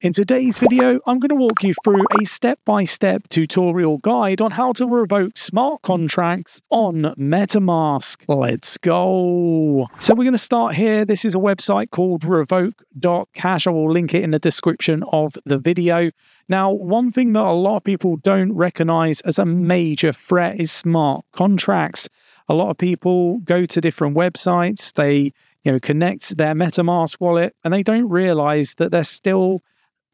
In today's video, I'm going to walk you through a step-by-step tutorial guide on how to revoke smart contracts on MetaMask. Let's go. So we're going to start here. This is a website called revoke.cash. I will link it in the description of the video. Now, one thing that a lot of people don't recognize as a major threat is smart contracts. A lot of people go to different websites, they you know connect their MetaMask wallet and they don't realize that they're still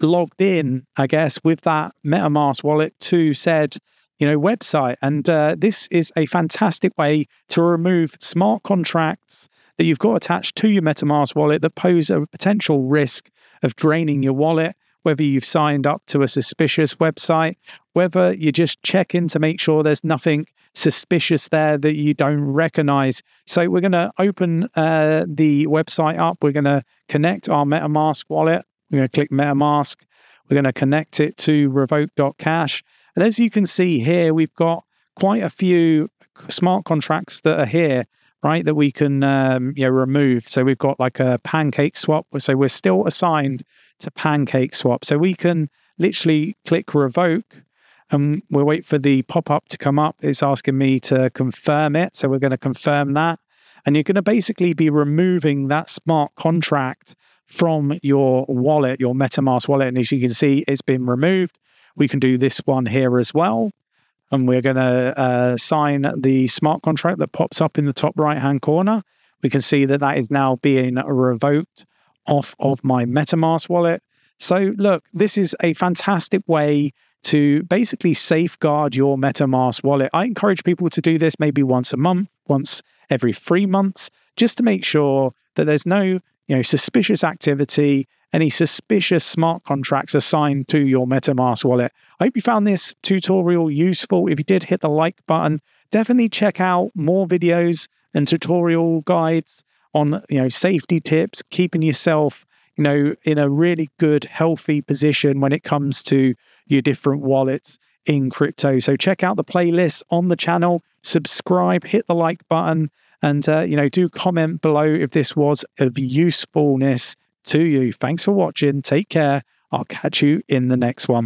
logged in, I guess, with that MetaMask wallet to said, you know, website. And uh, this is a fantastic way to remove smart contracts that you've got attached to your MetaMask wallet that pose a potential risk of draining your wallet. Whether you've signed up to a suspicious website, whether you just check in to make sure there's nothing suspicious there that you don't recognize. So, we're going to open uh, the website up. We're going to connect our MetaMask wallet we're going to click MetaMask. We're going to connect it to revoke.cash. And as you can see here, we've got quite a few smart contracts that are here, right, that we can um, you know, remove. So we've got like a PancakeSwap. So we're still assigned to PancakeSwap. So we can literally click revoke and we'll wait for the pop up to come up. It's asking me to confirm it. So we're going to confirm that. And you're going to basically be removing that smart contract from your wallet, your MetaMask wallet. And as you can see, it's been removed. We can do this one here as well. And we're going to uh, sign the smart contract that pops up in the top right hand corner. We can see that that is now being revoked off of my MetaMask wallet. So, look, this is a fantastic way to basically safeguard your MetaMask wallet. I encourage people to do this maybe once a month, once every three months, just to make sure that there's no you know, suspicious activity, any suspicious smart contracts assigned to your MetaMask wallet. I hope you found this tutorial useful. If you did, hit the like button. Definitely check out more videos and tutorial guides on, you know, safety tips, keeping yourself, you know, in a really good, healthy position when it comes to your different wallets in crypto. So check out the playlist on the channel, subscribe, hit the like button, and, uh, you know, do comment below if this was of usefulness to you. Thanks for watching. Take care. I'll catch you in the next one.